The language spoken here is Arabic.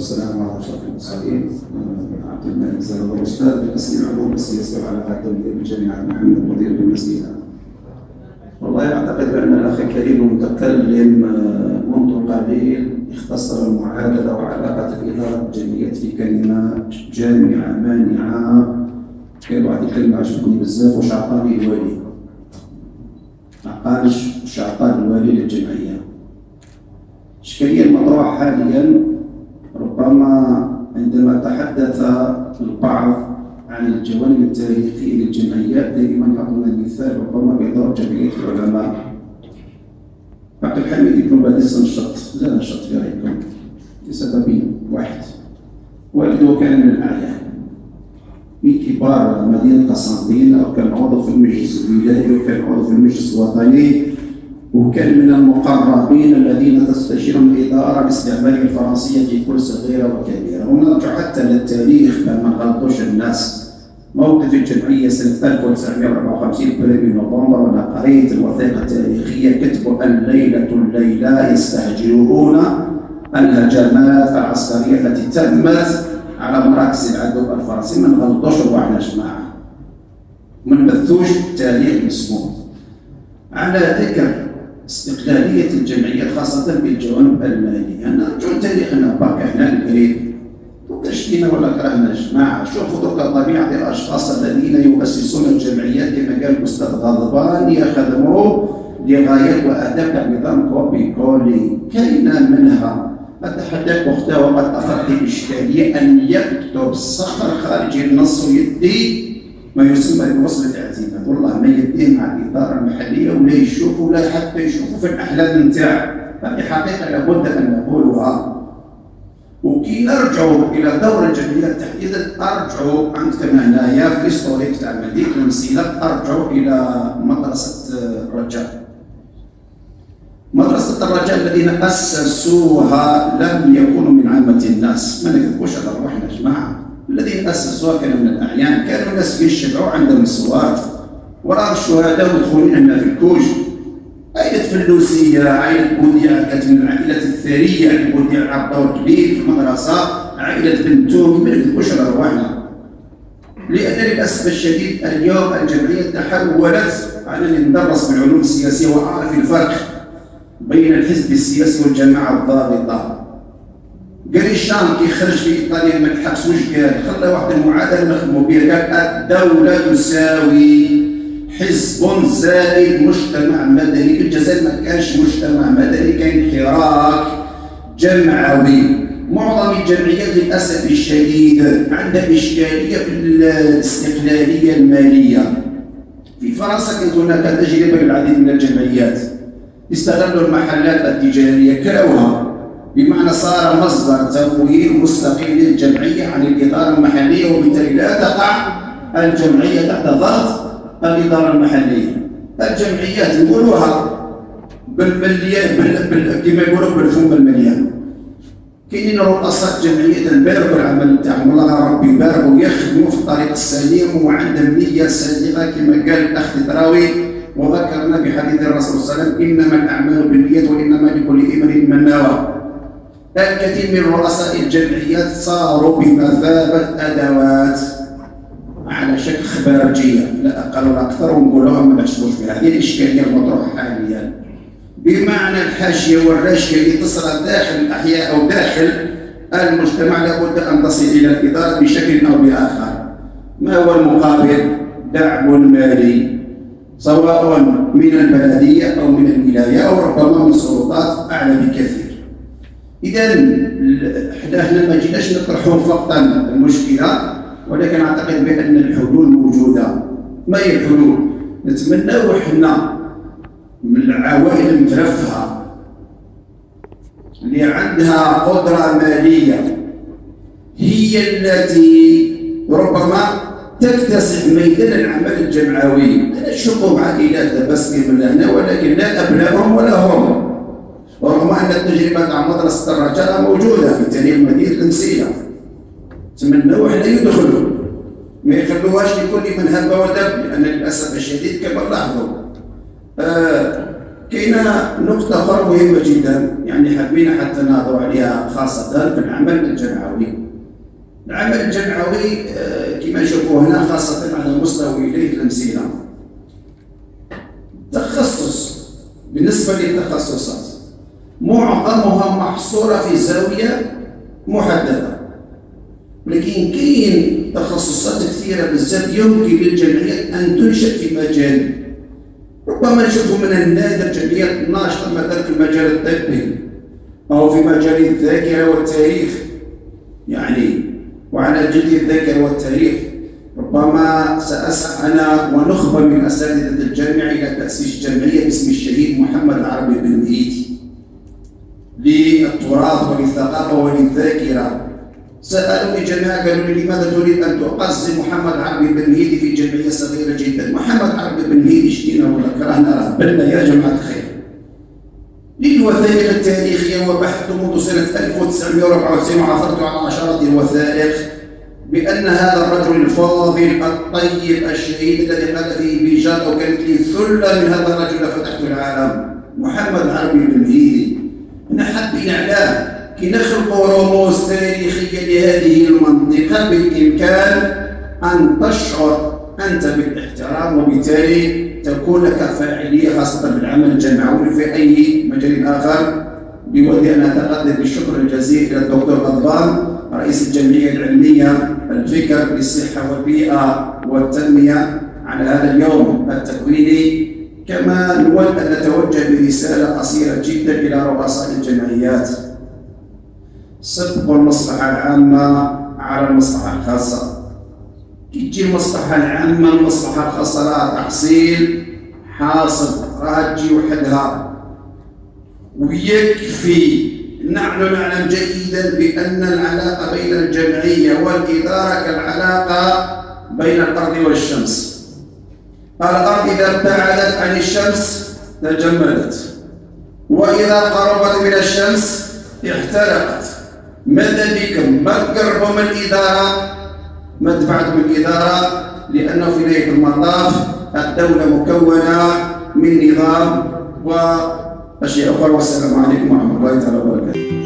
والسلام على أشرف المرسلين. عبد الملك زاد الأستاذ بقسم العلوم السياسيه وعلاقات الدوليه بجامعة محمد المدير بالمسيره. والله أعتقد بان الأخ الكريم المتكلم منذ قليل اختصر المعادلة وعلاقة الإدارة بالجمعيات في كلمة جامعة مانعة. كاين واحد الكلمة عجبتني بزاف واش عطاني الوالي؟ عقال واش عطاني الوالي للجمعية؟ الاشكاليه المطروحة حاليا ربما عندما تحدث البعض عن الجوانب التاريخية للجمعيات دائما يعطون المثال ربما بإدارة جمعية العلماء. عبد الحميد بن باديس نشط لا نشط في رأيكم. لسببين واحد. والده كان من الأعيان. من كبار مدينه قسنطين وكان عضو في المجلس الولايي وكان عضو في المجلس الوطني. وكان من المقربين الذين تستشيرهم الإدارة باستعمال الفرنسية في كل صغيرة وكبيرة. ونرجع حتى للتاريخ ما نغلطوش الناس. موقف الجمعية سنة 1954 بريمي نوفمبر وأنا قريت الوثيقة التاريخية كتبوا الليلة الليلة يستهجنون الهجمات العسكرية التي تمت على مراكز العدو الفرنسي. ما نغلطوش يا جماعة. ما نبثوش تاريخ مسموم. على ذكر استقلالية الجمعية خاصة بالجوانب المالية نرجو تاريخنا باقي إحنا القريب وكشفينا ولا كرهنا جماعة؟ شوفوا دوك طبيعة الأشخاص الذين يؤسسون الجمعيات كما قال الأستاذ غضبان يخدموا لغاية وأهداف نظام كوبي كولي. كاينة منها؟ أتحدث أختها وقد أثرت الإشكالية أن يكتب صخر خارج النص ويدي ما يسمى بوصل الاعتماد والله ما يديه مع الإدارة المحلية ولا يشوفوا ولا حتى يشوفوا في الأحلام نتاع هذه حقيقة لابد أن نقولها. وكي نرجعوا إلى دور الجمعيات تحديدا ارجعوا عندكم هنايا في الهيستوريك تاع مدينه المسيلة ارجعوا إلى مدرسة الرجاء. مدرسة الرجاء الذين أسسوها لم يكونوا من عامة الناس. ما نكذبوش على روحنا يا جماعة. الذين اسسوها كانوا من الأعيان كانوا ناس يشبعوا عندهم الصوات وراء الشهداء ويدخلون عندنا في الكوج. عائلة فلوسية عائلة بوديع كانت من العائلات الثرية؟ بوديع لعب دور كبير في المدرسة؟ عائلة بنتوم ما نكذبوش على ارواحنا لأن للاسف الشديد اليوم الجمعية تحولت على ان ندرس بالعلوم السياسيه وأعرف الفرق بين الحزب السياسي والجماعة الضابطة. الشام كي خرج في إيطاليا من الحبس واش قال؟ خلى واحد المعادله نخدموا بها قال الدولة تساوي حزب زائد مجتمع مدني. في الجزائر ما كانش مجتمع مدني كان حراك جمعوي. معظم الجمعيات للأسف الشديد عندها إشكالية في الاستقلالية المالية. في فرنسا كانت هناك تجربة للعديد من الجمعيات. استغلوا المحلات التجارية كروها بمعنى صار مصدر تمويل مستقل للجمعية عن الإدارة المحلية وبالتالي لا تقع الجمعية تحت ضغط الإدارة المحلية الجمعيات نقولوها بالمليان بال... كما يقولوا بالفم المليان كاينين رؤساء جمعية باركوا العمل تاعهم الله ربي يبارك ويخدموا في الطريق السليم وعندهم نية صادقة كما قال الأخ تراوي وذكرنا بحديث الرسول صلى الله عليه وسلم إنما الأعمال بالنيات وإنما لكل امرئ من نوى. الكثير من رؤساء الجمعيات صاروا بمثابة أدوات. على شكل خبارجية لا أقل ولا أكثر ونقولوها ما نحسبوش بها. هذه الإشكالية المطروحة حاليا. بمعنى الحاشية والراشية اللي تصل داخل الأحياء أو داخل المجتمع لابد أن تصل إلى الإدارة بشكل أو بآخر. ما هو المقابل؟ دعم مالي. سواء من البلدية أو من الولاية أو ربما من سلطات أعلى بكثير. إذا إحنا ما جيناش نطرحوا فقط المشكلة ولكن أعتقد بأن الحلول موجودة. ما هي الحلول؟ نتمناو حنا من العوائل المترفهه اللي عندها قدرة مالية هي التي ربما تكتسب ميدان العمل الجمعوي. أنا نشوفوا عائلات بس من هنا ولكن لا أبنائهم ولا هم. التجربه تاع مدرسه الرجاء موجودة في تاريخ مدينة المسيله تمنوا حنا يدخلوا ما يخلوهاش لكل من هب ودب لأن للأسف الشديد كما لاحظوا آه كاينة نقطة أخرى مهمة جدا يعني حبينا حتى نهضروا عليها خاصة في العمل الجمعوي. العمل الجمعوي آه، كما نشوفوا هنا خاصة على مستوى ولاية المسيرة. تخصص بالنسبة للتخصصات معظمها محصورة في زاوية محددة. لكن كاين تخصصات كثيرة بزاف يمكن للجمعية أن تنشأ في مجال. ربما نشوفوا من النادر جمعيات ناشطة مثلا في المجال الطبي أو في مجال الذاكرة والتاريخ. يعني وعلى جد الذاكرة والتاريخ ربما سأسعى أنا ونخبة من أساتذة الجامعة إلى تأسيس جمعية باسم الشهيد محمد العربي بن مهيدي للتراث وللثقافة وللذاكرة سألوني جماعة قالوا لي لماذا تريد أن تقزم محمد عربي بن مهيدي في جمعية صغيرة جدا؟ محمد عربي بن مهيدي شتينا ولا كرهنا بلنا يا جماعة الخير. للوثائق التاريخية وبحثت منذ سنة 1994 وعثرت على عشرات الوثائق بأن هذا الرجل الفاضل الطيب الشهيد الذي قال فيه بيجار وكانت لي ثلة من هذا الرجل فتحت العالم. محمد عربي بن مهيدي نحب نعلاه كي نخلقوا رموز تاريخية لهذه المنطقة بالإمكان أن تشعر أنت بالاحترام وبالتالي تكون لك فاعلية خاصة بالعمل الجمعوي في أي مجال آخر. بودي أن أتقدم بالشكر الجزيل إلى الدكتور غضبان رئيس الجمعية العلمية الفكر للصحة والبيئة والتنمية على هذا اليوم التكويني. كما نود أن نتوجه برسالة قصيرة جدا إلى رؤساء الجمعيات. صدق المصلحة العامة على المصلحة الخاصة. كي تجي المصلحة العامة المصلحة الخاصة لها تحصيل حاصل راها تجي وحدها. ويكفي. نحن نعلم جيدا بأن العلاقة بين الجمعية والإدارة كالعلاقة بين الأرض والشمس. الأرض إذا ابتعدت عن الشمس تجمدت. وإذا قربت من الشمس احترقت. ماذا بكم ما تقربوا من الإدارة؟ ما دفعتم الإدارة؟ لأنه في نهاية المطاف الدولة مكونة من نظام وأشياء أخرى. والسلام عليكم ورحمة الله تعالى وبركاته.